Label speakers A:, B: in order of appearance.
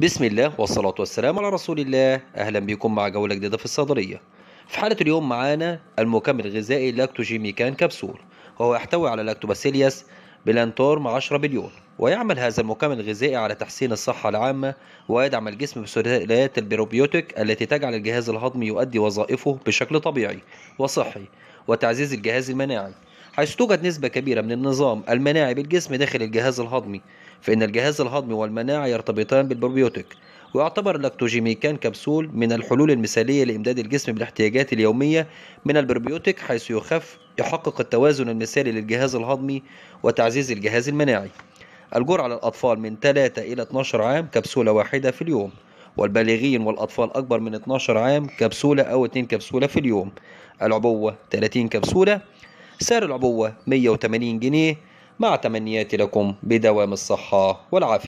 A: بسم الله والصلاة والسلام على رسول الله. أهلا بكم مع جولة جديدة في الصيدلية في حالة اليوم معانا المكمل الغذائي لاكتوجيميكان كبسول. وهو يحتوي على Lactobacillus plantarum 10 بليون ويعمل هذا المكمل الغذائي على تحسين الصحة العامة ويدعم الجسم بسلالات البروبيوتيك التي تجعل الجهاز الهضمي يؤدي وظائفه بشكل طبيعي وصحي وتعزيز الجهاز المناعي. حيث توجد نسبة كبيرة من النظام المناعي بالجسم داخل الجهاز الهضمي فإن الجهاز الهضمي والمناعة يرتبطان بالبروبيوتيك ويعتبر اللاكتوجيميكان كبسول من الحلول المثالية لإمداد الجسم بالاحتياجات اليومية من البروبيوتيك حيث يخف يحقق التوازن المثالي للجهاز الهضمي وتعزيز الجهاز المناعي. الجرعة للأطفال من 3 إلى 12 عام كبسولة واحدة في اليوم والبالغين والأطفال أكبر من 12 عام كبسولة أو 2 كبسولة في اليوم. العبوة 30 كبسولة سعر العبوة 180 جنيه. مع تمنياتي لكم بدوام الصحة والعافية.